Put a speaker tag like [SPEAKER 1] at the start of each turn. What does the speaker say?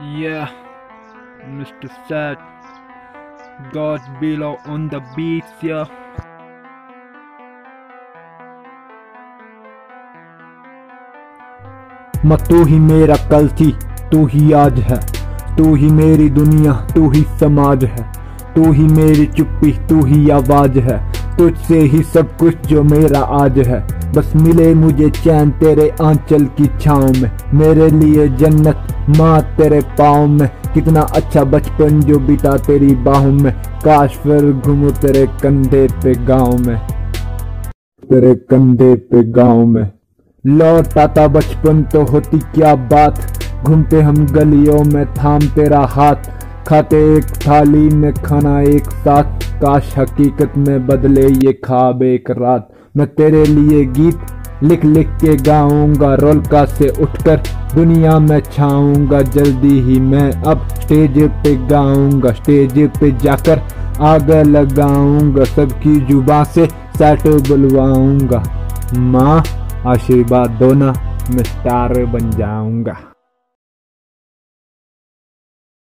[SPEAKER 1] Yeah, Mr. Sad. God's below on the beats, yeah.
[SPEAKER 2] मैं तू ही मेरा कल थी तू ही आज है तू ही मेरी दुनिया तू ही समाज है तू ही मेरी चुप्पी तू ही आवाज़ है तुझसे ही सब कुछ जो मेरा आज है बस मिले मुझे चैन तेरे आंचल की छाँव में। मेरे लिए जन्नत, माँ तेरे पाँव में। कितना अच्छा बचपन जो बिता तेरी बाहों में। काश फिर घूमू तेरे कंधे पे गाँव में। तेरे कंधे पे गाँव में। लौट आता बचपन तो होती क्या बात। घूमते हम गलियों में, थाम तेरा हाथ। खाते एक थाली में खाना, एक साथ काश हकीकत में बदले ये खाब एक रात। मैं तेरे लिए गीत लिख लिख के गाऊँगा, रोलका से उठकर दुनिया में छाऊँगा। जल्दी ही मैं अब स्टेज पे गाऊँगा, स्टेज पे जाकर आग लगाऊँगा, सबकी जुबा से सैट बुलवाऊँगा। माँ, आशीर्वाद दो ना, मैं स्टार बन जाऊँगा।